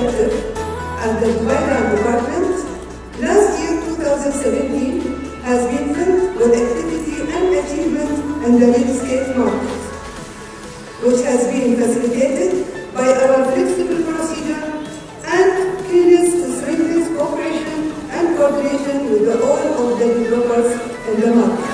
And the Dubai Land Department, last year 2017 has been filled with activity and achievement in the real estate market, which has been facilitated by our flexible procedure and keenness to strengthen cooperation and coordination with all of the developers in the market.